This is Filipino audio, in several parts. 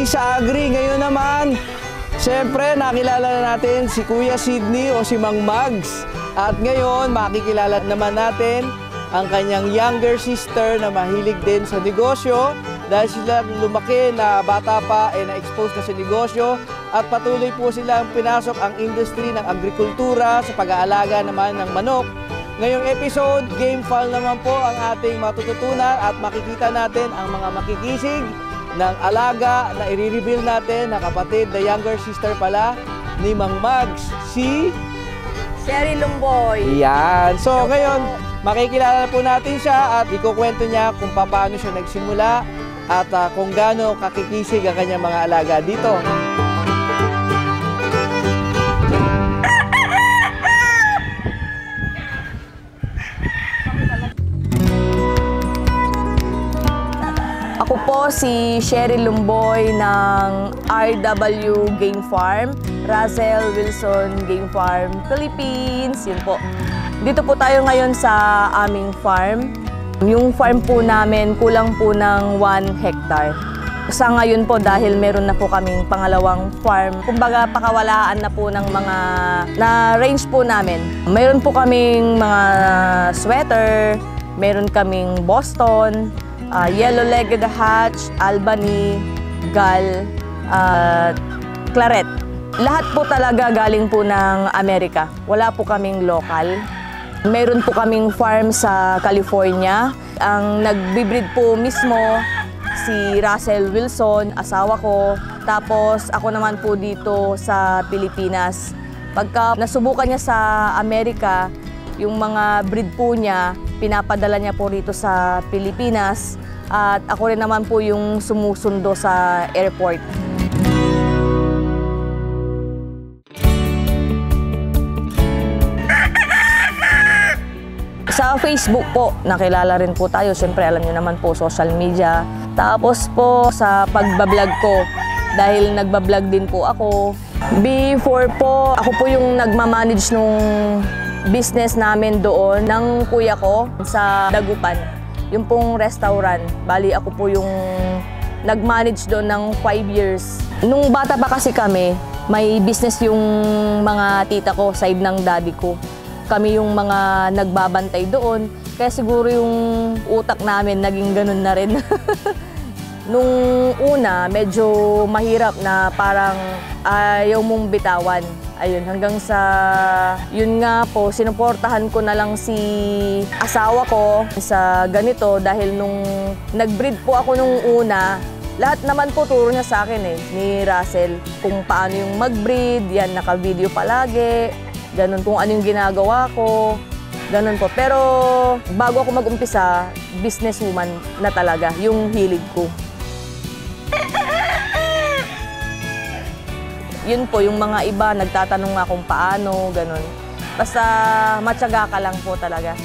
Muli sa Agri, ngayon naman, siyempre nakilala na natin si Kuya Sidney o si Mang Mags. At ngayon, makikilala naman natin ang kanyang younger sister na mahilig din sa negosyo dahil sila lumaki na bata pa ay na-expose na sa negosyo at patuloy po silang pinasok ang industry ng agrikultura sa pag-aalaga naman ng manok. Ngayong episode, game file naman po ang ating matututunan at makikita natin ang mga makikisig ng alaga na i-reveal natin na kapatid, the younger sister pala ni Mang Mags, si... Sherry Lumboy. Yan. So Hello ngayon, makikilala po natin siya at ikukwento niya kung paano siya nagsimula at ah, kung gaano kakikisig ang kanyang mga alaga dito. Si Sherry Lumboy ng RW Game Farm, Russell Wilson Game Farm, Philippines. Yun po. Dito po tayo ngayon sa aming farm. Yung farm po namin kulang po ng 1 hectare. Sa ngayon po dahil meron na po kaming pangalawang farm, kumbaga pakawalaan na po ng mga na range po namin. Meron po kaming mga sweater, meron kaming Boston, ah, yellow-legged hatch, Albany, Gal, at Claret. Lahat po talaga galing po ng Amerika. Wala po kaming local. Meron po kaming farm sa California. Ang nagbibreed po mismo si Russell Wilson, asawa ko. Tapos ako naman po dito sa Pilipinas. Pagka nasubukan niya sa Amerika, yung mga breed po niya, pinapadala niya po rito sa Pilipinas. At ako rin naman po yung sumusundo sa airport. Sa Facebook po, nakilala rin po tayo. Siyempre, alam niyo naman po, social media. Tapos po, sa pagbablog ko, dahil nagbablog din po ako. Before po, ako po yung nagmamanage nung business namin doon ng kuya ko sa Dagupan. Yung pong restaurant. Bali, ako po yung nag-manage doon ng 5 years. Nung bata pa kasi kami, may business yung mga tita ko, side ng daddy ko kami yung mga nagbabantay doon. Kaya siguro yung utak namin naging ganun na rin. Nung una, medyo mahirap na parang ayaw mong bitawan. Ayun, hanggang sa, yun nga po, sinuportahan ko na lang si asawa ko sa ganito dahil nung nag-breed po ako nung una, lahat naman po turo niya sa akin eh, ni Russell, kung paano yung mag-breed, yan, naka-video palagi, ganun kung ano yung ginagawa ko, ganun po. Pero bago ako mag-umpisa, businesswoman na talaga, yung hilig ko. Yun po, yung mga iba nagtatanong nga kung paano, ganun. Basta matyaga ka lang po talaga.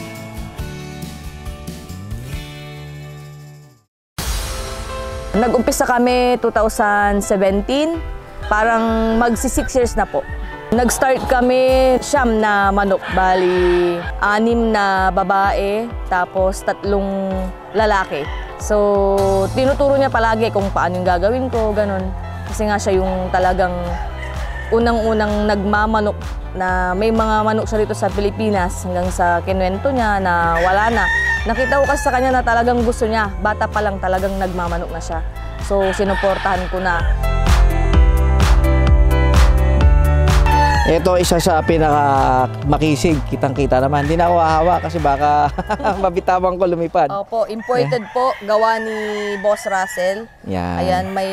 Nag-umpisa kami 2017, parang magsi 6 years na po. Nag-start kami siyam na manok, bali anim na babae, tapos tatlong lalaki. So, tinuturo niya palagi kung paano yung gagawin ko, ganun. Kasi nga siya yung talagang unang-unang nagmamanok na may mga manok siya rito sa Pilipinas hanggang sa kinuwento niya na wala na. Nakita ko kasi sa kanya na talagang gusto niya. Bata pa lang talagang nagmamanok na siya. So, sinuportahan ko na. Ito isa sa pinaka makisig, kitang-kita naman. Hindi na ako hahawa kasi baka mabitawan ko lumipad. Opo, imported po, gawa ni Boss Russell. Yan. Ayan, may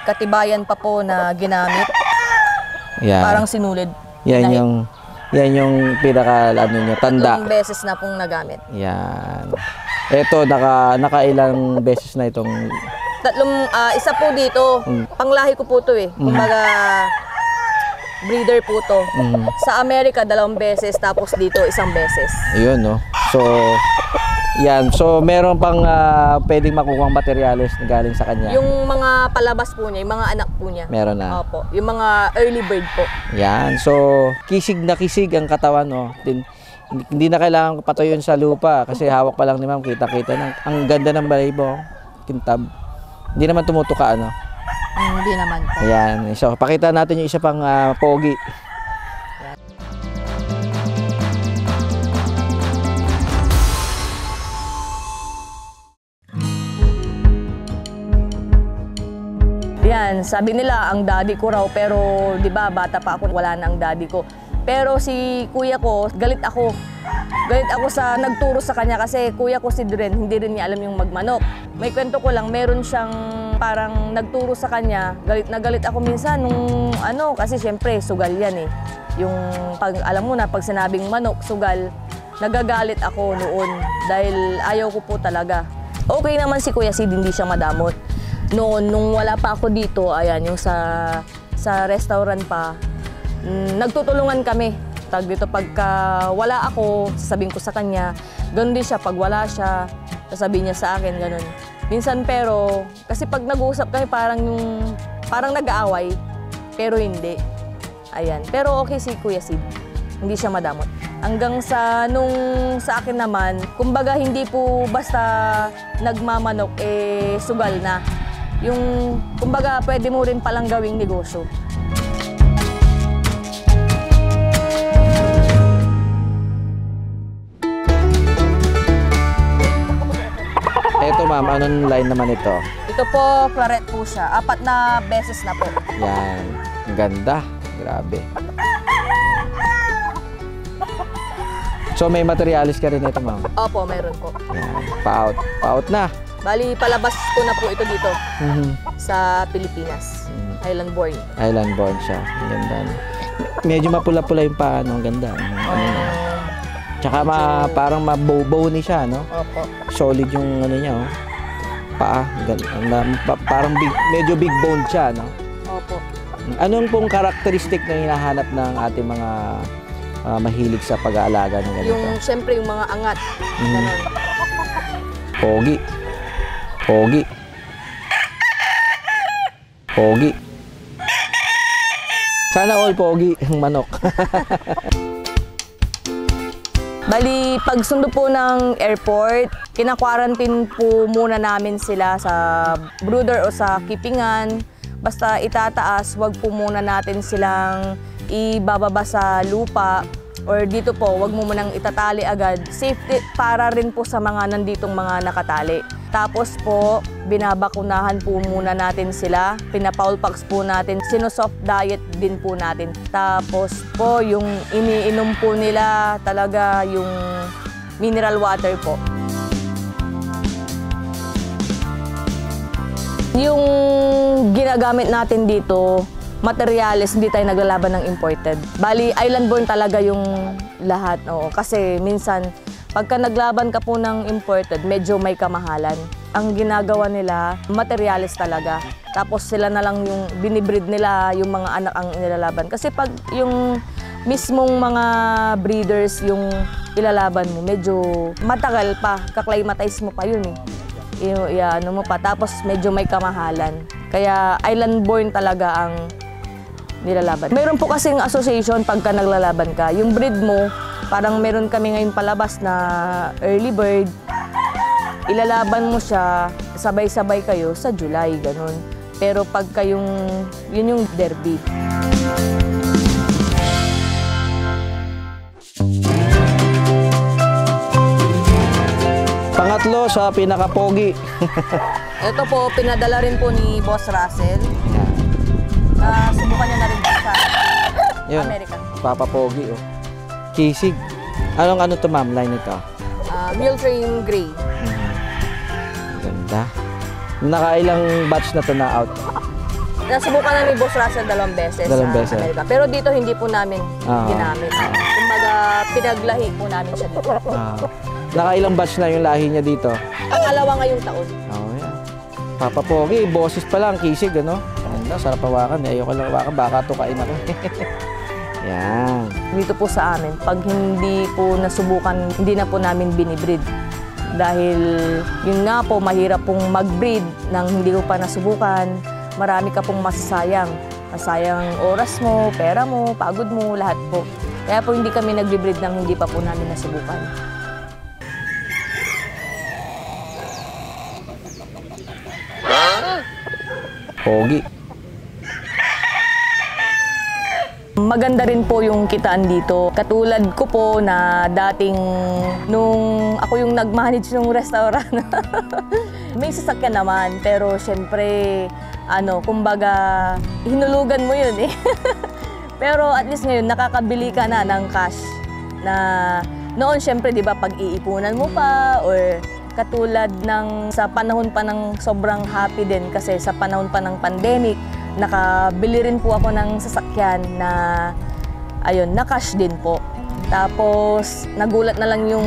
katibayan pa po na ginamit. Yan. Parang sinulid. yan Dahil yung yan yung pinaka ano niya, tanda. tatlong beses na pong nagamit. Yan. Ito naka nakailang beses na itong Tatlong, ah, isa po dito, Mm. panglahi ko po to eh. Kumbaga, breeder po to. mm, Sa Amerika, dalawang beses, tapos dito, isang beses. Ayun, no? So, yan. So, meron pang ah, pwedeng makukuha materyales na galing sa kanya. Yung mga palabas po niya, yung mga anak po niya. Meron na. Opo, yung mga early bird po. Yan. So, kisig na kisig ang katawan, no? Din, hindi na kailangan patuyuin sa lupa kasi hawak pa lang ni ma'am, kita-kita na. Ang ganda ng balahibo, kintab. Hindi naman tumutuka, ano? Hindi naman po. Ayan. So, pakita natin yung isa pang ah, pogi. Yan, sabi nila ang daddy ko raw pero 'di ba bata pa ako wala na ang daddy ko. Pero si kuya ko, galit ako. Galit ako sa nagturo sa kanya kasi kuya ko si Dren, hindi rin niya alam yung magmanok. May kwento ko lang, meron siyang parang nagturo sa kanya. Galit na galit ako minsan nung ano kasi syempre sugal yan eh. Yung pag alam mo na pag sinabing manok, sugal, nagagalit ako noon dahil ayaw ko po talaga. Okay naman si Kuya Sid, hindi siya madamot. Noon, nung wala pa ako dito, ayan, yung sa, sa restaurant pa, mm, nagtutulungan kami. Tag dito, pagka wala ako, sasabihin ko sa kanya, ganun din siya, pag wala siya, sasabihin niya sa akin, ganun. Minsan pero, kasi pag nag-uusap kami, parang yung, parang nag-aaway, pero hindi. Ayan. Pero okay si Kuya Sid. Hindi siya madamot. Hanggang sa nung sa akin naman, kumbaga hindi po basta nagmamanok eh sugal na. Yung kumbaga pwede mo rin palang gawing negosyo. Eto ma'am, anong line naman ito? Ito po, claret po siya. Apat na beses na po. Yan. Ang ganda. Grabe. So may materialis ka rin ito ma'am. Opo, meron po. Yan. Pa-out. Pa-out na. Bali, palabas ko na po ito dito Mhm. sa Pilipinas. Mm. Island born. Island born siya. Ang ganda. no? Medyo mapula-pula yung paa, no? Ang ganda. Ano, ano. Tsaka ma, parang mabow-bony siya, no? Opo. Solid yung ano niya, oh. Paa. Gan- ang dam- pa- parang big, medyo big bone siya, no? Opo. Anong pong karakteristik na hinahanap ng ating mga ah, mahilig sa pag-aalaga ng ganito? Yung, syempre, yung mga angat. Mhm. Ganun. Pogi. Pogi. Pogi. Sana all pogi ang manok. Bali, pag sundo po ng airport, kinakwarantin po muna namin sila sa brooder o sa keepingan. Basta itataas, wag po muna natin silang ibababa sa lupa or dito po, wag mo munang itatali agad. Safety para rin po sa mga nanditong mga nakatali. Tapos po, binabakunahan po muna natin sila. Pinapaulpax po natin. Sinosoft diet din po natin. Tapos po, yung iniinom po nila talaga yung mineral water po. Yung ginagamit natin dito, materials, hindi tayo naglalaban ng imported. Bali, island born talaga yung lahat. Oo. Kasi minsan, pagka naglaban ka po ng imported, medyo may kamahalan. Ang ginagawa nila, materials talaga. Tapos sila na lang yung binibreed nila, yung mga anak ang nilalaban. Kasi pag yung mismong mga breeders yung ilalaban mo, medyo matagal pa. Kaklimatize mo pa yun eh. Yung, yeah, ano mo pa. Tapos medyo may kamahalan. Kaya island born talaga ang nilalaban. Mayroon po kasing association pagka naglalaban ka. Yung breed mo, parang meron kami ngayon palabas na early bird. Ilalaban mo siya, sabay-sabay kayo sa July, ganun. Pero pagka yung, yun yung derby. Pangatlo sa pinaka-pogi. Ito po, pinadala rin po ni Boss Russell. Na subukan niya na rin po sa Yun. American. Papa Pogi, oh. Kisig. Anong ano to ma'am? Line ito. Ah, Mule Train Gray. Ang Ganda. Nakailang batch na to na out. Nasubukan na ni Boss Russell dalawang beses Dalawang sa beses. Amerika. Pero dito hindi po namin Ah. ginamit. Kumbaga, pinaglahi po namin siya dito. Ah. nakailang batch na yung lahi niya dito. Ang alawa ngayong taon. Oh, yan. Papa Pogi, boses pa lang, kisig, ano? Ganda, sarap hawakan. Ayoko lang hawakan, baka tukain ako. yan. Dito po sa amin, pag hindi po nasubukan, hindi na po namin binibreed. Dahil yun nga po, mahirap pong mag-breed nang hindi ko pa nasubukan. Marami ka pong masasayang. Masayang oras mo, pera mo, pagod mo, lahat po. Kaya po hindi kami nag-breed nang hindi pa po namin nasubukan. Pogi. Maganda rin po yung kitaan dito. Katulad ko po na dating nung ako yung nag-manage ng restaurant. May sasakyan naman, pero syempre, ano, kumbaga, hinulugan mo yun eh. pero at least ngayon, nakakabili ka na ng cash na noon syempre, di ba, pag-iipunan mo pa or katulad ng sa panahon pa ng sobrang happy din kasi sa panahon pa ng pandemic, nakabili rin po ako ng sasakyan na ayun, na cash din po. Tapos nagulat na lang yung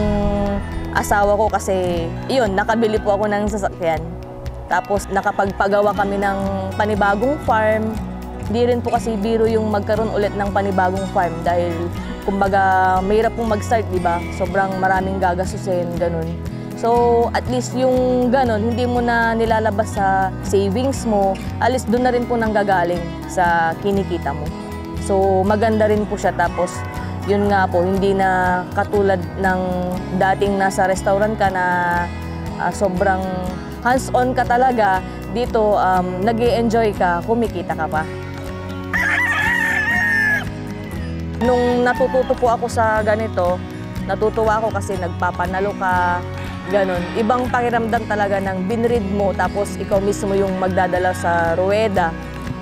asawa ko kasi yun, nakabili po ako ng sasakyan. Tapos nakapagpagawa kami ng panibagong farm. Hindi rin po kasi biro yung magkaroon ulit ng panibagong farm dahil kumbaga mahirap pong mag-start, di ba? Sobrang maraming gagastusin, ganun. So, at least yung ganun, hindi mo na nilalabas sa savings mo, alis doon na rin po nang gagaling sa kinikita mo. So, maganda rin po siya. Tapos, yun nga po, hindi na katulad ng dating nasa restaurant ka na ah, sobrang hands-on ka talaga. Dito, um, nag enjoy ka, kumikita ka pa. Nung natututo po ako sa ganito, natutuwa ako kasi nagpapanalo ka, ganun. Ibang pakiramdam talaga ng binread mo, tapos ikaw mismo yung magdadala sa rueda,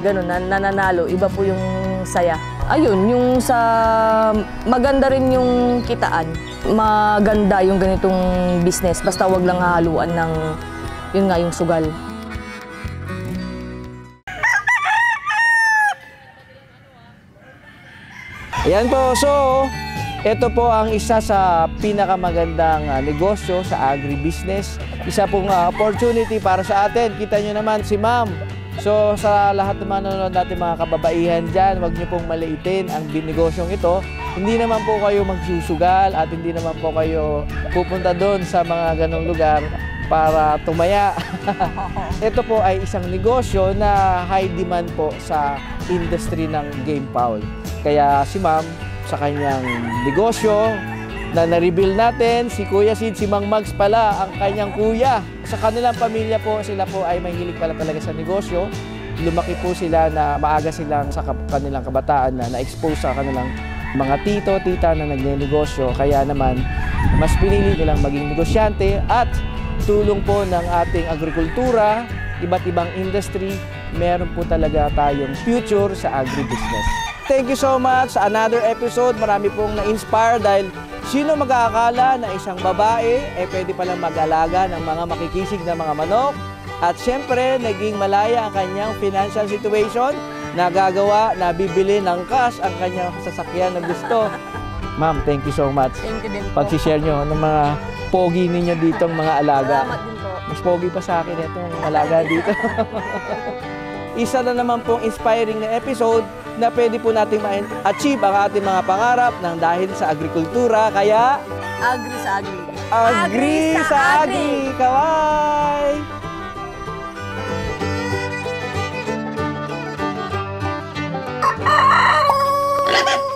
ganun, na, nananalo. Iba po yung saya. Ayun, yung sa maganda rin yung kitaan. Maganda yung ganitong business, basta wag lang hahaluan ng yun nga yung sugal. Ayan po, so ito po ang isa sa pinakamagandang ah, negosyo sa agribusiness. Isa pong ah, opportunity para sa atin. Kita nyo naman si ma'am. So sa lahat ng mga nanonood natin mga kababaihan dyan, huwag nyo pong maliitin ang binigosyong ito. Hindi naman po kayo magsusugal at hindi naman po kayo pupunta doon sa mga ganong lugar para tumaya. ito po ay isang negosyo na high demand po sa industry ng game fowl. Kaya si ma'am sa kanyang negosyo na na-reveal natin, si Kuya Sid, si Mang Mags pala, ang kanyang kuya. Sa kanilang pamilya po, sila po ay mahilig pala talaga sa negosyo. Lumaki po sila na maaga silang sa kanilang kabataan na na-expose sa kanilang mga tito, tita na nagnenegosyo. Kaya naman, mas pinili nilang maging negosyante at tulong po ng ating agrikultura, iba't ibang industry, meron po talaga tayong future sa agribusiness. Thank you so much sa another episode. Marami pong na-inspire dahil sino mag-aakala na isang babae ay pwede palang mag-alaga ng mga makikisig na mga manok at syempre naging malaya ang kanyang financial situation nagagawa, nabibili ng cash ang kanyang sasakyan na gusto. Ma'am, thank you so much. Thank you din po. Pag-share nyo ng mga pogi ninyo ditong mga alaga. Salamat din po. Mas pogi pa sa akin itong alaga dito. isa na naman pong inspiring na episode na pwede po natin ma-achieve ang ating mga pangarap ng dahil sa agrikultura. Kaya... Agri sa agri. Agri, agri sa, agri. agri. Kawai! Ha!